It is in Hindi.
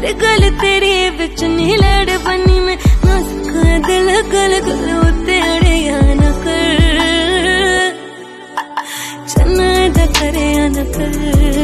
हर गल तेरे बिच नी लड़ बनी में। नाजुक दिल, गल गल उत्ते अड़े न कर। चन्ना दा करे न कर।